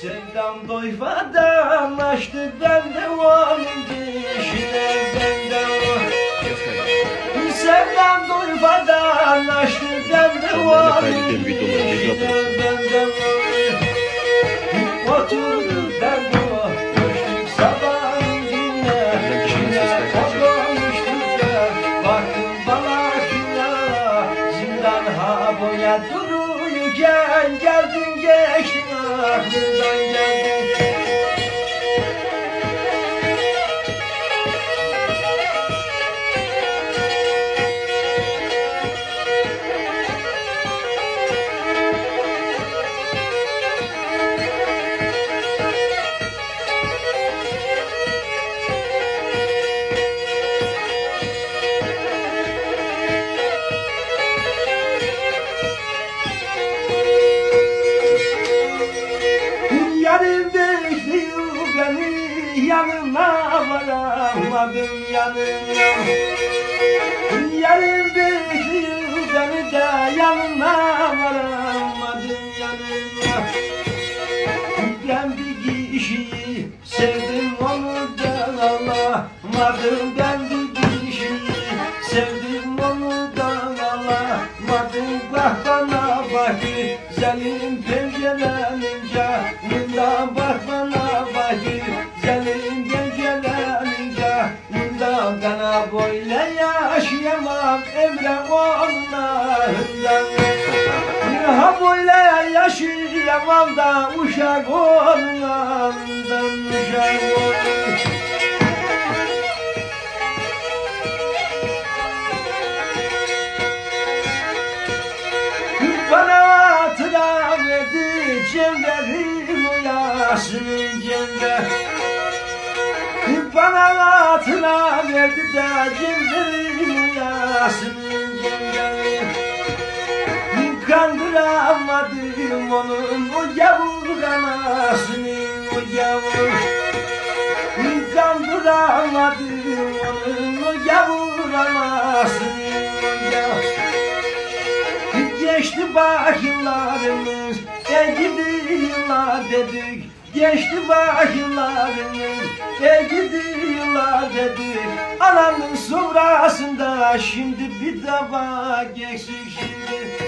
Sevdam doymadan açtı ben de onun dişine ben de o. Sevdam doymadan açtı ben de onun dişine ben de o. Oturdu ben de Koştuk sabahın sesler kaçıyor. toplamıştık da Baktım bana Zindan ha boya dururken Geldin geçtin Yarın bekliyor beni yanına varamadım yanına. Yarın bekliyor beni de yanına varamadım yanına. Ben bir kişiyi sevdim onu da alamadım. Ben bir kişiyi sevdim onu da alamadım. Bak bana bak güzelim pencerenin canından Bak bana bak güzelim pencerenin canından Kana böyle yaşayamam emre Ha böyle yaşayamam da uşak onlarından Cemre Bana hatıra verdi de Yasin'in cemre Kandıramadım onun o yavur anasını o yavur Kandıramadım onun o yavur anasını o yavur Geçti bak E gidi dedik Geçti bak yıllarımız E gidi yıllar dedik Ananın sofrasında Şimdi bir tabak eksik şimdi